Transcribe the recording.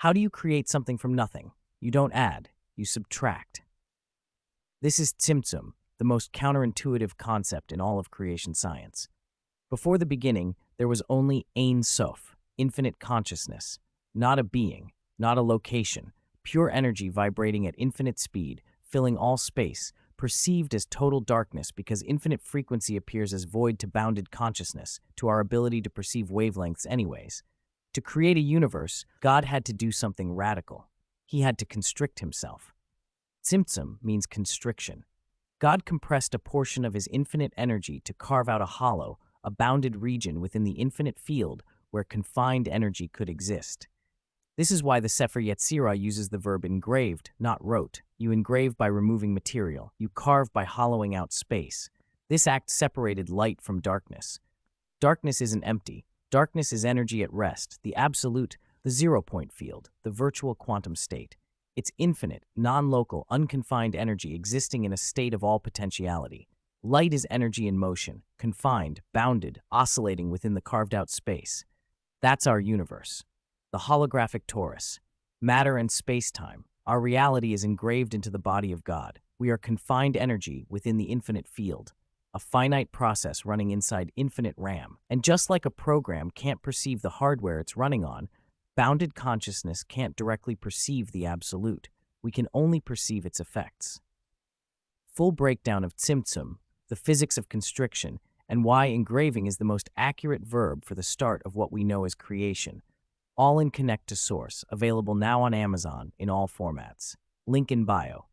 How do you create something from nothing? You don't add, you subtract. This is Tzimtzum, the most counterintuitive concept in all of creation science. Before the beginning, there was only Ain Sof, infinite consciousness, not a being, not a location, pure energy vibrating at infinite speed, filling all space, perceived as total darkness because infinite frequency appears as void to bounded consciousness, to our ability to perceive wavelengths anyways. To create a universe, God had to do something radical. He had to constrict himself. Tzimtzum means constriction. God compressed a portion of his infinite energy to carve out a hollow, a bounded region within the infinite field where confined energy could exist. This is why the Sefer Yetzirah uses the verb engraved, not wrote. You engrave by removing material. You carve by hollowing out space. This act separated light from darkness. Darkness isn't empty. Darkness is energy at rest, the absolute, the zero-point field, the virtual quantum state. It's infinite, non-local, unconfined energy existing in a state of all potentiality. Light is energy in motion, confined, bounded, oscillating within the carved-out space. That's our universe. The holographic torus. Matter and space-time. Our reality is engraved into the body of God. We are confined energy within the infinite field, a finite process running inside infinite RAM. And just like a program can't perceive the hardware it's running on, bounded consciousness can't directly perceive the absolute. We can only perceive its effects. Full breakdown of Tzimtzum the physics of constriction, and why engraving is the most accurate verb for the start of what we know as creation. All in Connect to Source, available now on Amazon in all formats. Link in bio.